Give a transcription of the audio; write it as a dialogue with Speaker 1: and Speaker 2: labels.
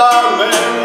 Speaker 1: darling.